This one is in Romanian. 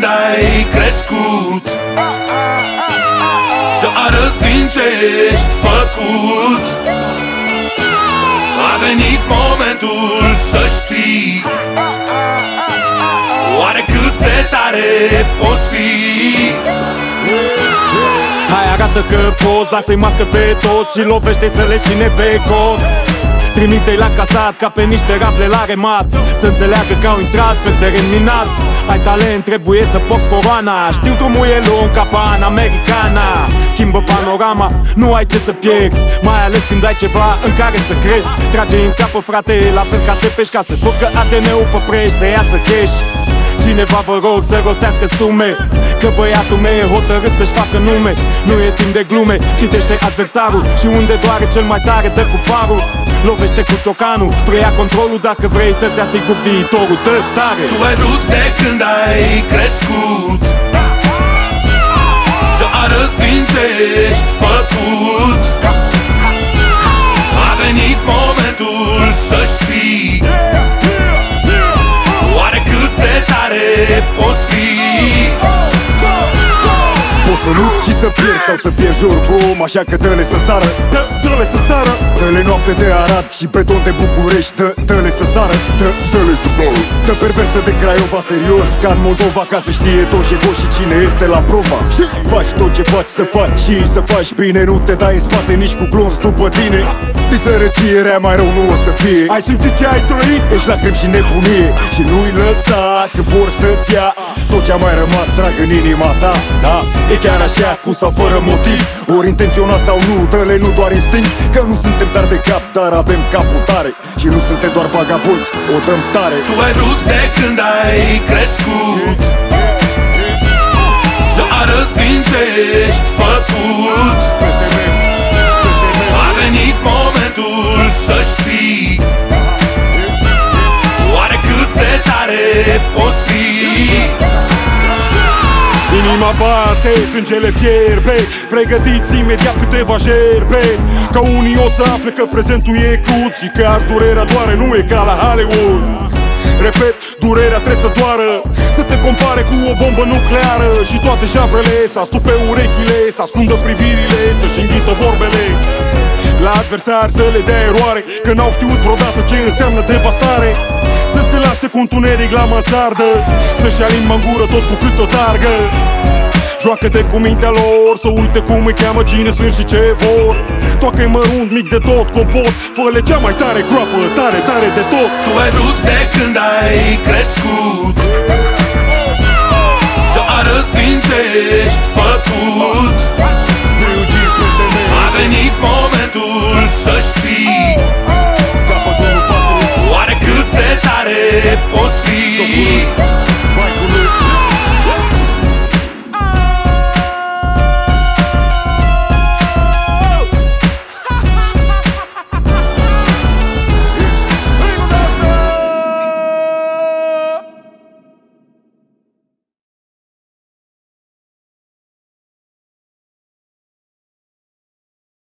când ai crescut. Să arăți din ce ești făcut. A venit momentul să știi. Oare cât de tare poți fi? Hai arată că poți, lasă-i mască pe toți Și lovește să le șine pe cot Trimite-i la casat ca pe niște raple la remat Să înțeleagă că au intrat pe teren minat Ai talent, trebuie să porți coroana. Știu drumul e lung ca pan americana. Schimbă panorama, nu ai ce să pierzi. Mai ales când ai ceva în care să crezi. Trage în țeapă frate, la fel ca țepești Ca să furcă ADN-ul pe preș, să iasă cash. Cineva vă rog să rostească sume Că băiatul meu e hotărât să-și facă nume. Nu e timp de glume, citește adversarul. Și unde doare cel mai tare, dă cu parul. Lovește cu ciocanul, preia controlul dacă vrei să-ți asiguri viitorul. Dă tare! Tu ai vrut de când ai crescut. Să arăți din ce ești făcut. A venit momentul să știi. Oare cât de tare poți fi? Poți să lupt și să pierzi sau să pierzi oricum Așa că dă-le să sară, dă, dă-le să sară. Dă-le noapte de Arad și beton de București. Dă, dă-le să sară, dă, dă-le să sară. Dă perversă de Craiova serios Ca în Moldova ca să știe tot și și cine este la prova. Și? Faci tot ce faci să faci și să faci bine Nu te dai în spate nici cu glonț după tine. Din sărăcie rea mai rău nu o să fie. Ai simțit ce ai trăit? Ești lacrimi și nebunie. Și nu-i lăsa că vor să-ți ia Tot ce-a mai rămas drag în inima ta? Da, e chiar așa cu sau fără motiv. Ori intenționat sau nu, dă-le nu doar instinct. Că nu suntem tari de cap, dar avem capul tare. Și nu suntem doar vagabonți, o dăm tare. Tu ai vrut de când ai crescut Inima bate, sângele fierbe. Pregătiți imediat câteva gerbe Ca unii o să afle că prezentul e crud Și că azi durerea doare, nu e ca la Hollywood. Repet, durerea trebuie să doară. Să te compare cu o bombă nucleară Și toate javrele să astupe urechile Să ascundă privirile, să-și înghită vorbele. La adversari să le dea eroare Că n-au știut vreodată ce înseamnă devastare. Să se lase cu întuneric la mansardă Să-și alimă în gură toți cu cât o targă. Joacă-te cu mintea lor Să uite cum îi cheamă, cine sunt și ce vor. Toacă-i mărunt, mic de tot, compot Fă-le cea mai tare groapă, tare, tare de tot. Tu ai vrut de când ai crescut. Să arăți din ce ești făcut A venit momentul să știi